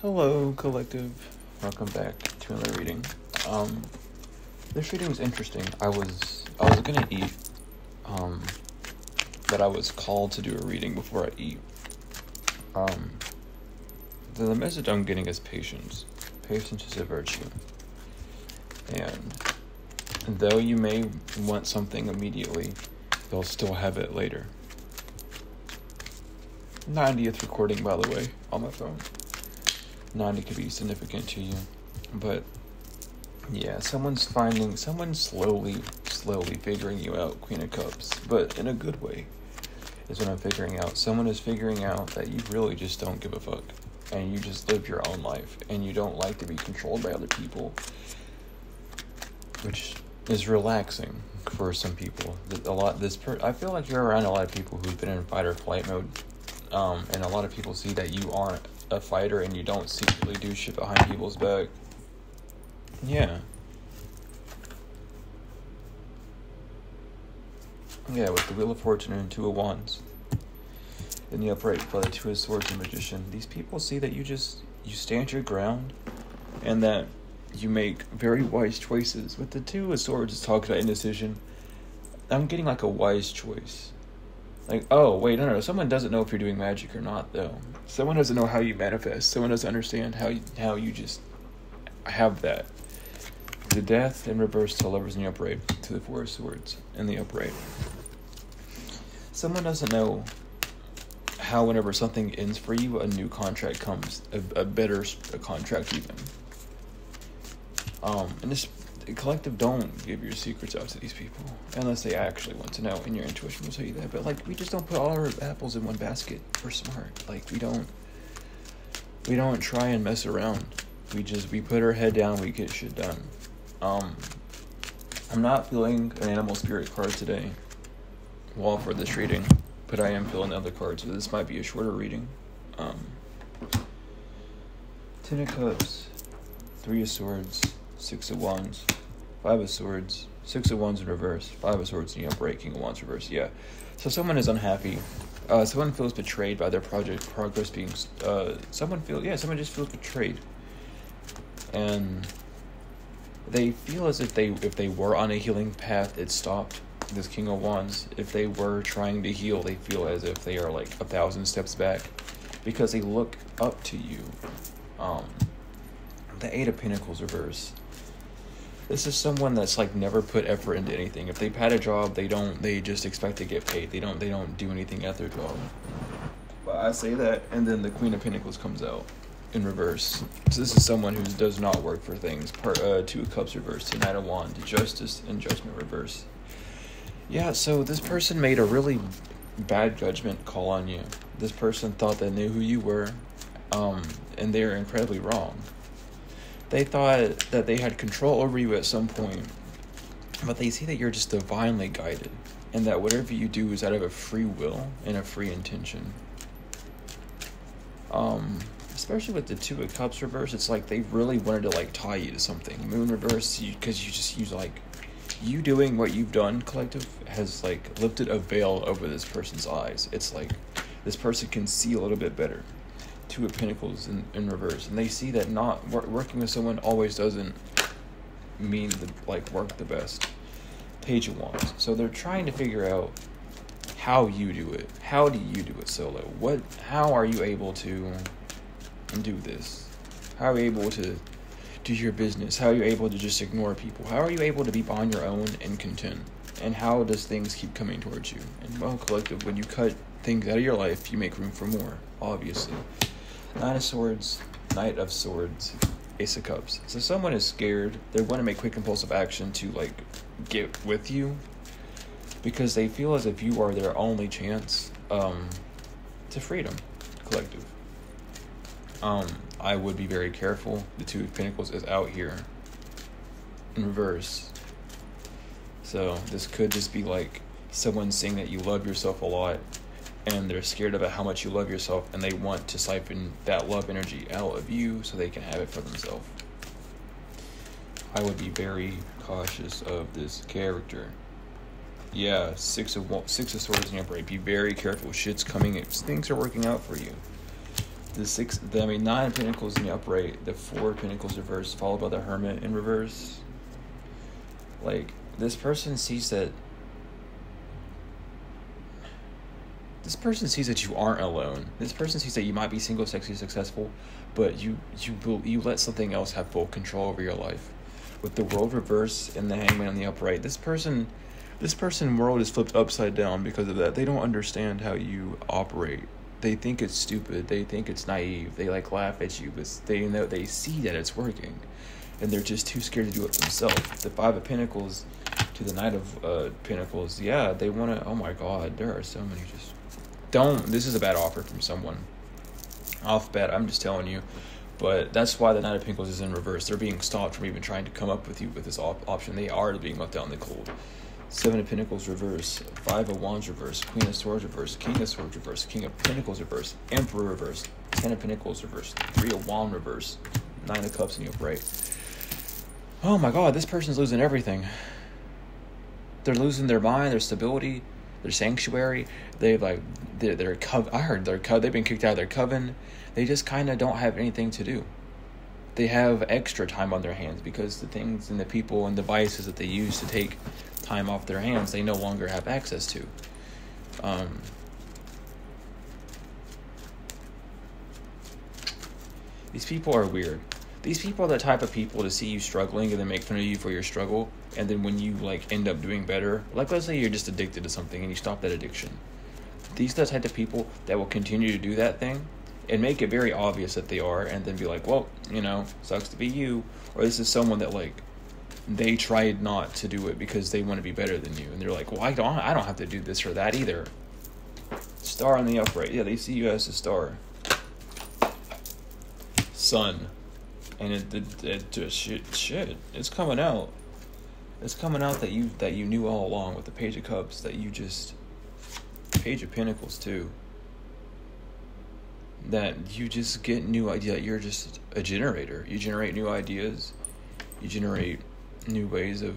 Hello, collective. Welcome back to another reading. Um, this reading was interesting. I was I was gonna eat, um, but I was called to do a reading before I eat. Um, the, the message I'm getting is patience. Patience is a virtue, and though you may want something immediately, you'll still have it later. 90th recording, by the way, on my phone. 90 could be significant to you. But yeah, someone's finding, someone's slowly, slowly figuring you out, Queen of Cups, but in a good way, is what I'm figuring out. Someone is figuring out that you really just don't give a fuck, and you just live your own life, and you don't like to be controlled by other people, which is relaxing for some people. A lot, this per, I feel like you're around a lot of people who've been in fight or flight mode um, and a lot of people see that you aren't a fighter and you don't secretly do shit behind people's back. Yeah. Yeah, with the Wheel of Fortune and Two of Wands. In the upright by the Two of Swords and Magician. These people see that you just you stand your ground and that you make very wise choices. With the Two of Swords it's talking about indecision. I'm getting like a wise choice. Like, oh, wait, no, no, someone doesn't know if you're doing magic or not, though. Someone doesn't know how you manifest. Someone doesn't understand how you, how you just have that. The death in reverse to lovers in the upright, to the four of swords in the upright. Someone doesn't know how, whenever something ends for you, a new contract comes, a, a better a contract even. Um, and this collective don't give your secrets out to these people unless they actually want to know and your intuition will tell you that but like we just don't put all our apples in one basket. We're smart. Like we don't we don't try and mess around. We just we put our head down we get shit done. Um i'm not feeling an animal spirit card today. Well for this reading but i am feeling other cards so this might be a shorter reading. Um ten of cups three of swords Six of Wands, Five of Swords, Six of Wands in reverse, Five of Swords in the breaking Wands reverse. Yeah. So someone is unhappy. Uh, someone feels betrayed by their project progress being. Uh, someone feels yeah. Someone just feels betrayed, and they feel as if they if they were on a healing path, it stopped. This King of Wands, if they were trying to heal, they feel as if they are like a thousand steps back, because they look up to you. Um, the Eight of Pentacles reverse this is someone that's like never put effort into anything. If they've had a job, they don't. They just expect to get paid. They don't. They don't do anything at their job. But I say that, and then the Queen of Pentacles comes out in reverse. So this is someone who does not work for things. Part uh, two of Cups reverse, Knight of Wands, Justice and Judgment reverse. Yeah. So this person made a really bad judgment call on you. This person thought they knew who you were, um, and they're incredibly wrong. They thought that they had control over you at some point, but they see that you're just divinely guided, and that whatever you do is out of a free will and a free intention. Um, especially with the two of cups reverse, it's like they really wanted to like tie you to something. Moon reverse, because you, you just use like you doing what you've done, collective, has like lifted a veil over this person's eyes. It's like this person can see a little bit better two of pentacles in, in reverse. And they see that not working with someone always doesn't mean the like work the best. Page of wands. So they're trying to figure out how you do it. How do you do it solo? What how are you able to do this? How are you able to do your business? How are you able to just ignore people? How are you able to be on your own and content? And how does things keep coming towards you? And well collective when you cut things out of your life you make room for more obviously Nine of Swords, Knight of Swords, Ace of Cups. So someone is scared. They want to make quick impulsive action to like get with you because they feel as if you are their only chance um, to freedom, collective. Um, I would be very careful. The Two of Pentacles is out here in reverse. So this could just be like someone saying that you love yourself a lot and they're scared about how much you love yourself and they want to siphon that love energy out of you so they can have it for themselves. I would be very cautious of this character. Yeah, six of six of swords in your. Be very careful. Shit's coming. If things are working out for you. the six, the, I mean, nine Pentacles in the upright, the four Pentacles reversed, followed by the Hermit in reverse. Like, this person sees that. This person sees that you aren't alone. This person sees that you might be single, sexy, successful, but you you you let something else have full control over your life. With the world reverse and the hangman on the upright, this person this person world is flipped upside down because of that. They don't understand how you operate. They think it's stupid. They think it's naive. They like laugh at you, but they know they see that it's working, and they're just too scared to do it themselves. The Five of Pentacles to the Knight of uh, Pentacles, yeah, they want to. Oh my God, there are so many. Just don't. This is a bad offer from someone. Off bet, I'm just telling you. But that's why the Knight of Pentacles is in reverse. They're being stopped from even trying to come up with you with this op- option. They are being left out in the cold. Seven of Pentacles reverse, Five of Wands reverse, Queen of Swords reverse, King of Swords reverse, King of Pentacles reverse, Emperor reverse, Ten of Pentacles reverse, Three of Wands reverse, Nine of Cups in the upright. Oh my God, this person's losing everything. They're losing their mind, their stability, their sanctuary. They've like they're, I heard they're co- they've been kicked out of their coven. They just kind of don't have anything to do. They have extra time on their hands because the things and the people and the devices that they use to take time off their hands they no longer have access to. Um, these people are weird. These people are the type of people to see you struggling and then make fun of you for your struggle, and then when you like end up doing better, like let's say you're just addicted to something and you stop that addiction. These are the type of people that will continue to do that thing and make it very obvious that they are, and then be like, well, you know, sucks to be you. Or this is someone that like they tried not to do it because they want to be better than you, and they're like, "Well, I don't, I don't have to do this or that either." Star on the upright, yeah, they see you as a star. Sun, and it, it, it just shit, shit, it's coming out. It's coming out that you that you knew all along with the Page of Cups that you just Page of Pentacles too. That you just get new idea. You're just a generator. You generate new ideas. You generate new ways of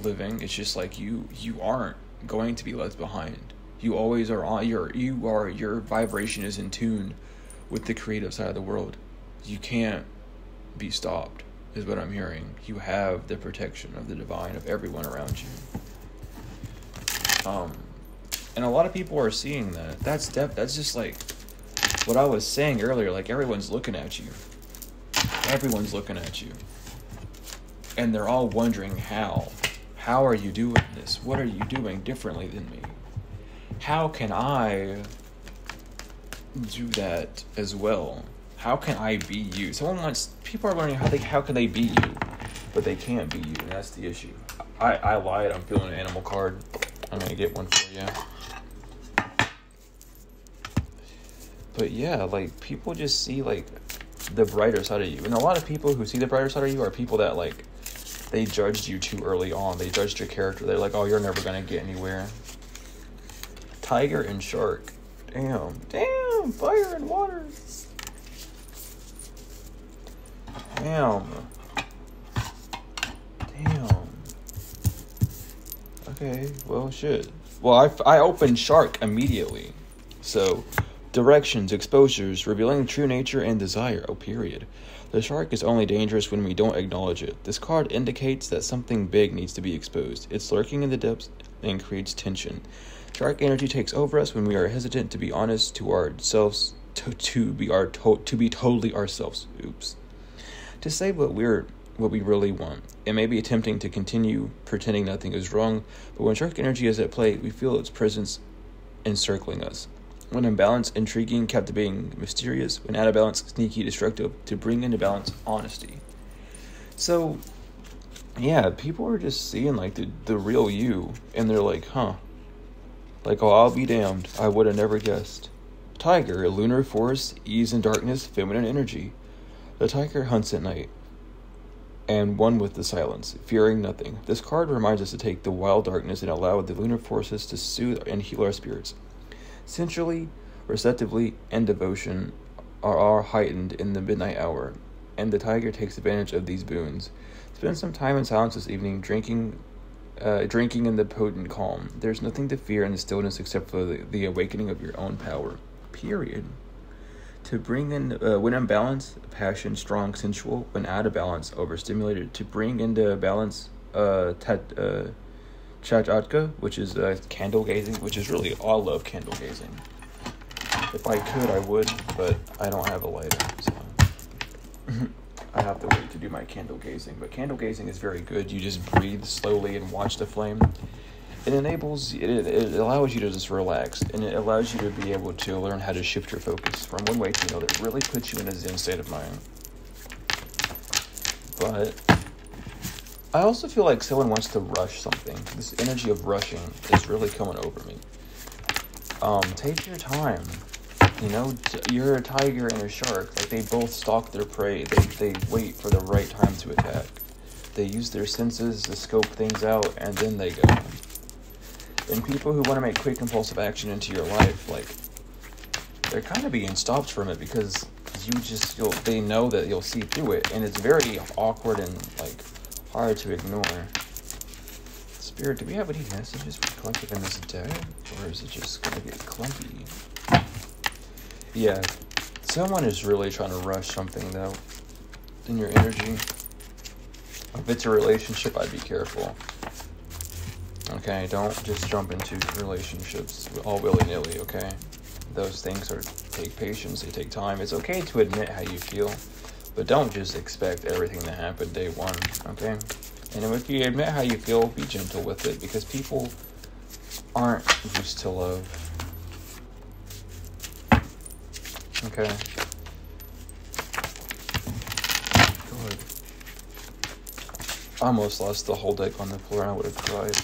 living. It's just like you you aren't going to be left behind. You always are on your you are your vibration is in tune with the creative side of the world. You can't be stopped is what I'm hearing. You have the protection of the divine of everyone around you. Um and a lot of people are seeing that. That's def- that's just like what I was saying earlier like everyone's looking at you. Everyone's looking at you and they're all wondering how. How are you doing this? What are you doing differently than me? How can I do that as well? How can I be you? Someone wants people are learning how they how can they be you, but they can't be you, and that's the issue. I, I lied, I'm feeling an animal card. I'm gonna get one for you. But yeah, like people just see like the brighter side of you. And a lot of people who see the brighter side of you are people that like they judged you too early on. They judged your character. They're like, oh, you're never gonna get anywhere. Tiger and shark. Damn. Damn. Fire and water. Damn. Damn. Okay. Well, shit. Well, I, I opened shark immediately. So, directions, exposures, revealing true nature and desire. Oh, period. The shark is only dangerous when we don't acknowledge it. This card indicates that something big needs to be exposed. It's lurking in the depths and creates tension. Shark energy takes over us when we are hesitant to be honest to ourselves, to, to be our to, to be totally ourselves. Oops. To say what we're what we really want. It may be tempting to continue pretending nothing is wrong, but when shark energy is at play, we feel its presence encircling us. When in balance, intriguing, captivating, mysterious. When out of balance, sneaky, destructive. To bring into balance, honesty. So, yeah, people are just seeing like the, the real you, and they're like, huh. Like, oh, I'll be damned. I would have never guessed. Tiger, lunar force, ease and darkness, feminine energy. The tiger hunts at night, and one with the silence, fearing nothing. This card reminds us to take the wild darkness and allow the lunar forces to soothe and heal our spirits. Sensually, receptively, and devotion are all heightened in the midnight hour, and the tiger takes advantage of these boons. Spend some time in silence this evening, drinking, uh, drinking in the potent calm. There's nothing to fear in the stillness except for the, the awakening of your own power. Period. To bring in, uh, when in balance, passion, strong, sensual. When out of balance, overstimulated. To bring into balance, uh, tat, uh, chachatka, which is uh, candle gazing, which is really all love candle gazing. If I could, I would, but I don't have a lighter, so I have to wait to do my candle gazing. But candle gazing is very good. You just breathe slowly and watch the flame. It enables, it, it allows you to just relax, and it allows you to be able to learn how to shift your focus from one way to another. It really puts you in a zen state of mind. But I also feel like someone wants to rush something. This energy of rushing is really coming over me. Um, take your time. You know, t- you're a tiger and a shark. Like they both stalk their prey. They they wait for the right time to attack. They use their senses to scope things out, and then they go. And people who want to make quick, impulsive action into your life, like they're kind of being stopped from it because you just you'll they know that you'll see through it, and it's very awkward and like hard to ignore. Spirit, do we have any messages for collective in this deck, or is it just gonna get clumpy? Yeah, someone is really trying to rush something though. In your energy. If it's a relationship, I'd be careful. Okay, don't just jump into relationships all willy nilly, okay? Those things are take patience, they take time. It's okay to admit how you feel, but don't just expect everything to happen day one, okay? And if you admit how you feel, be gentle with it because people aren't used to love. Okay. I almost lost the whole deck on the floor I would have cried.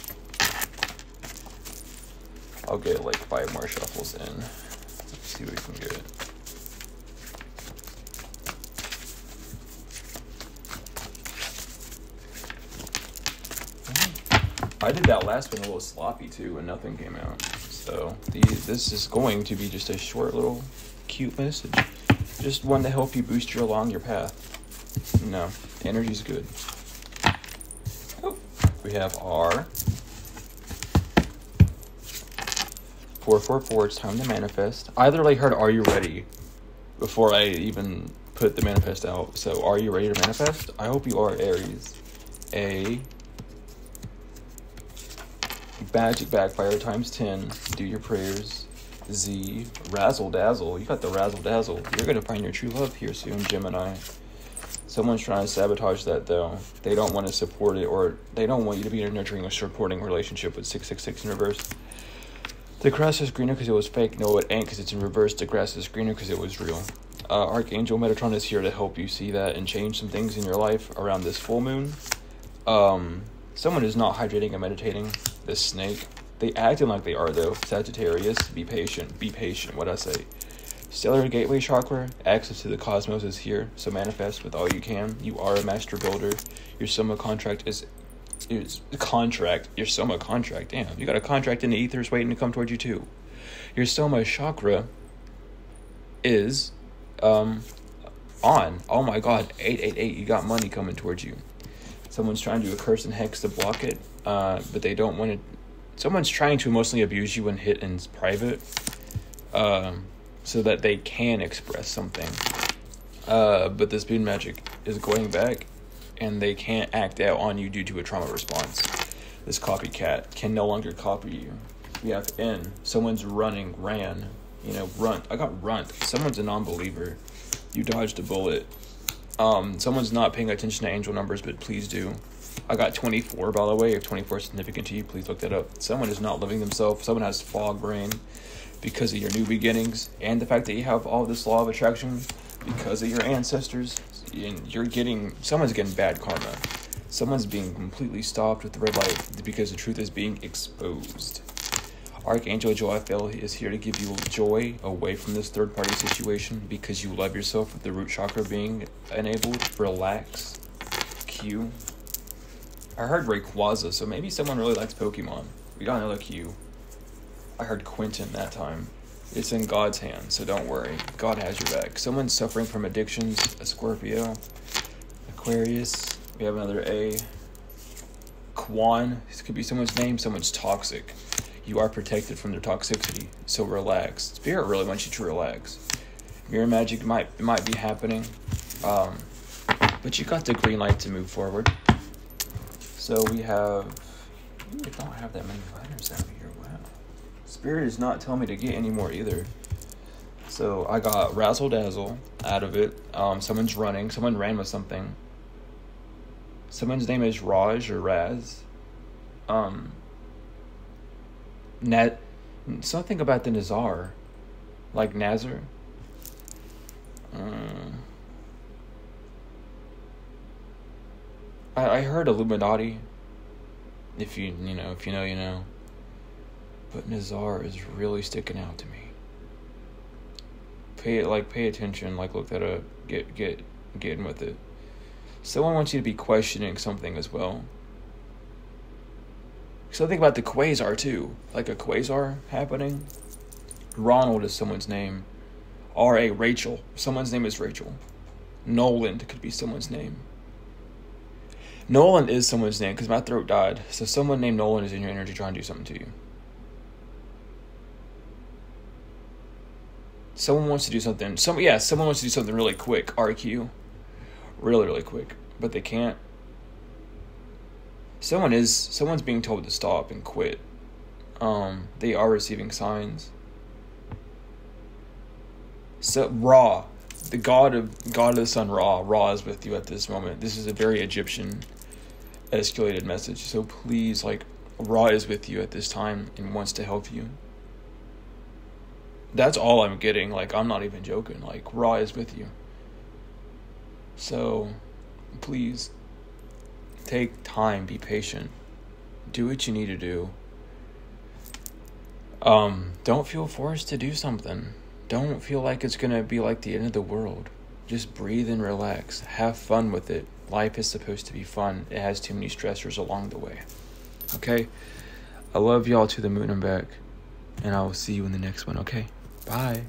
I'll get like five more shuffles in. Let's see what we can get. I did that last one a little sloppy too, and nothing came out. So the, this is going to be just a short little cute message, just one to help you boost you along your path. No, energy's good. Oh, we have R. 444, it's time to manifest. I literally heard Are You Ready before I even put the manifest out. So, are you ready to manifest? I hope you are, Aries. A. Magic backfire times 10. Do your prayers. Z. Razzle dazzle. You got the razzle dazzle. You're going to find your true love here soon, Gemini. Someone's trying to sabotage that though. They don't want to support it or they don't want you to be in a nurturing or supporting relationship with 666 in reverse. The grass is greener because it was fake. No, it ain't because it's in reverse. The grass is greener because it was real. Uh, Archangel Metatron is here to help you see that and change some things in your life around this full moon. Um, someone is not hydrating and meditating. This snake. They acting like they are though. Sagittarius, be patient. Be patient. What I say. Stellar Gateway Chakra, access to the cosmos is here, so manifest with all you can. You are a master builder. Your soma contract is is contract. Your soma contract. Damn, you got a contract in the ethers waiting to come towards you too. Your soma chakra is um on. Oh my god, eight eight eight. You got money coming towards you. Someone's trying to do a curse and hex to block it, uh, but they don't want to. Someone's trying to emotionally abuse you and hit in private, um, so that they can express something. Uh, but this being magic is going back and they can't act out on you due to a trauma response. This copycat can no longer copy you. We have N. Someone's running, ran. You know, runt. I got runt. Someone's a non believer. You dodged a bullet. Um, someone's not paying attention to angel numbers, but please do. I got 24, by the way. If 24 is significant to you, please look that up. Someone is not living themselves. Someone has fog brain because of your new beginnings and the fact that you have all this law of attraction because of your ancestors and you're getting someone's getting bad karma. Someone's being completely stopped with the red light because the truth is being exposed. Archangel Jophiel is here to give you joy away from this third party situation because you love yourself with the root chakra being enabled. Relax. Q. I heard Rayquaza, so maybe someone really likes Pokemon. We got another Q. I heard Quentin that time. It's in God's hands, so don't worry. God has your back. Someone's suffering from addictions, a Scorpio, Aquarius. We have another A. Kwan. This could be someone's name. Someone's toxic. You are protected from their toxicity, so relax. Spirit really wants you to relax. Mirror magic might might be happening. Um, but you got the green light to move forward. So we have. We don't have that many letters out here. Wow. Spirit is not telling me to get any more either. So I got razzle dazzle out of it. Um, someone's running. Someone ran with something. Someone's name is Raj or Raz. Um. Net. Something about the Nazar, like Nazar. Um, I, I heard Illuminati. If you you know if you know you know. But Nazar is really sticking out to me. Pay it like pay attention, like look that up, get get get in with it. Someone wants you to be questioning something as well. Something about the quasar too, like a quasar happening. Ronald is someone's name. R A Rachel. Someone's name is Rachel. Nolan could be someone's name. Nolan is someone's name because my throat died. So someone named Nolan is in your energy trying to do something to you. Someone wants to do something. Some yeah, someone wants to do something really quick. RQ, really really quick, but they can't. Someone is someone's being told to stop and quit. Um, they are receiving signs. So Ra, the god of god of the sun, Ra, Ra is with you at this moment. This is a very Egyptian escalated message. So please, like, Ra is with you at this time and wants to help you. That's all I'm getting. Like, I'm not even joking. Like, Ra is with you. So, please, take time, be patient, do what you need to do. Um, don't feel forced to do something. Don't feel like it's gonna be like the end of the world. Just breathe and relax. Have fun with it. Life is supposed to be fun. It has too many stressors along the way. Okay? I love y'all to the moon and back. And I will see you in the next one, okay? Bye.